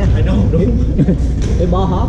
nhá I đúng. Bị bo hót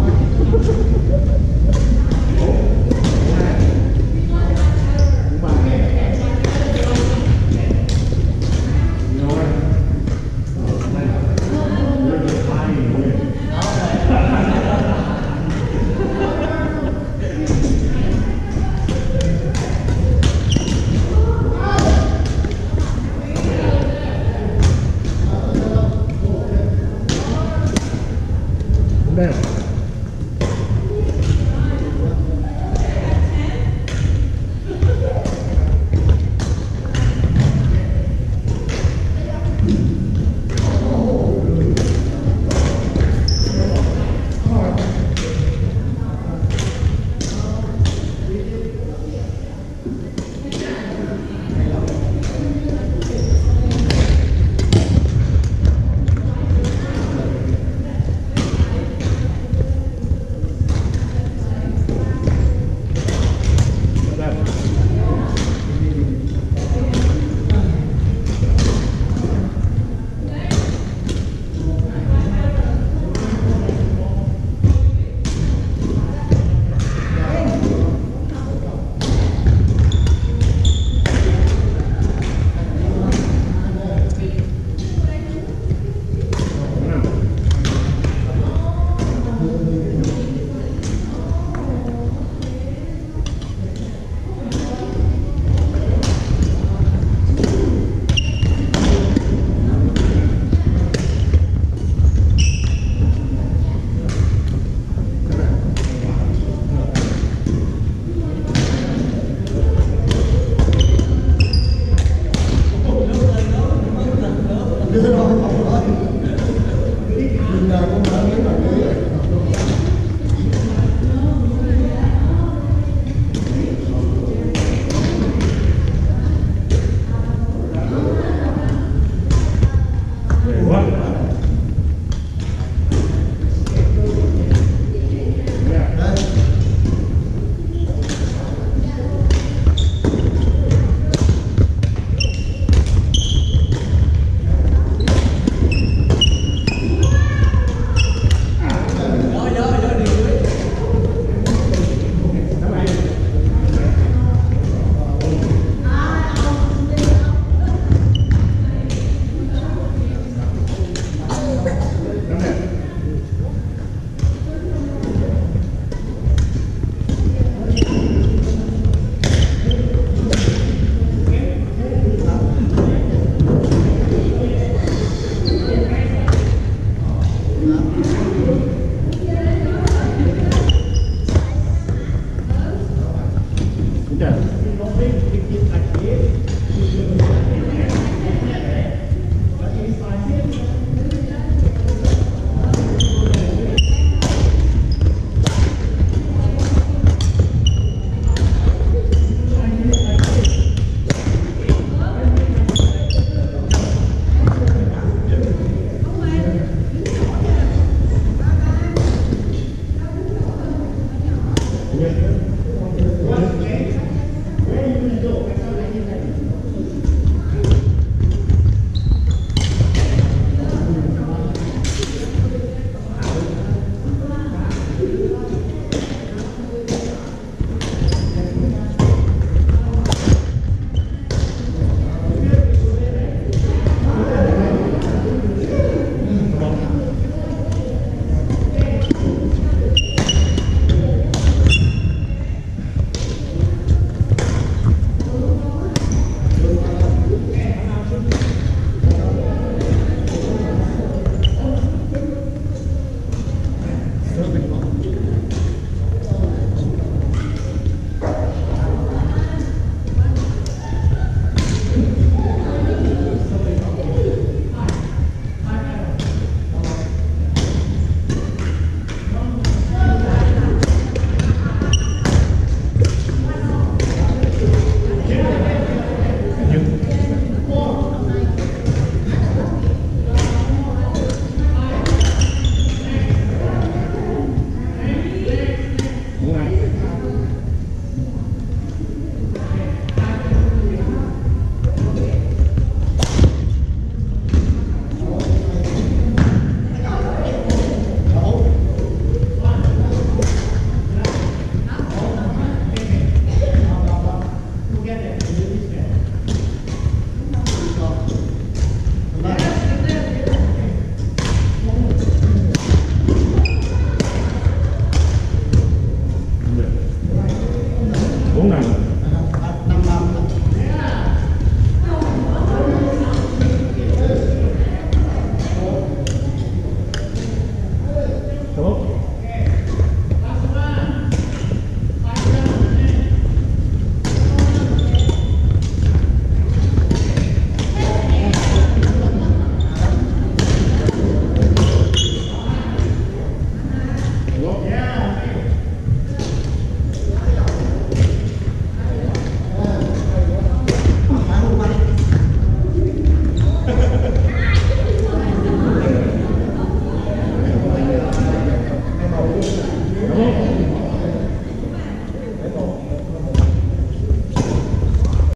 vous montrer ce qui.